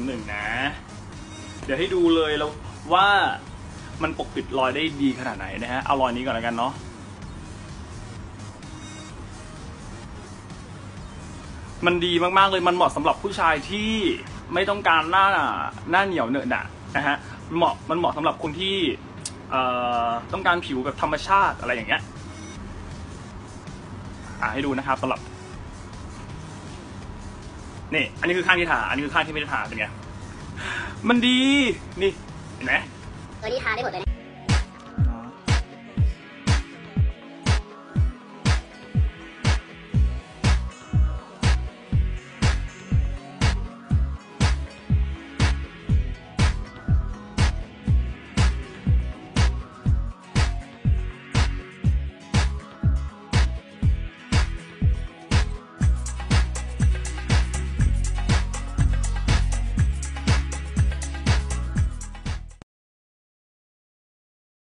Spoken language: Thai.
01 นะ เดี๋ยวให้ดูเลยแล้วว่ามันปกปิดรอยได้ดีขนาดไหนนะฮะ เอารอยนี้ก่อนแล้วกันเนาะมันดีมากๆเลยมันเหมาะสำหรับผู้ชายที่ไม่ต้องการหน้าหน้าเหนียวเนอะหนะนะฮะเหมาะมันเหมาะสำหรับคนที่เอ่อต้องการผิวแบบธรรมชาติอะไรอย่างเงี้ยอ่าให้ดูนะครับสำหรับ นี่ อันนี้คือข้างที่ทาอันนี้คือข้างที่ไม่ได้ทาเป็นไง มันดี นี่ เห็นไหม ตัวนี้ทาได้หมดเลยนะ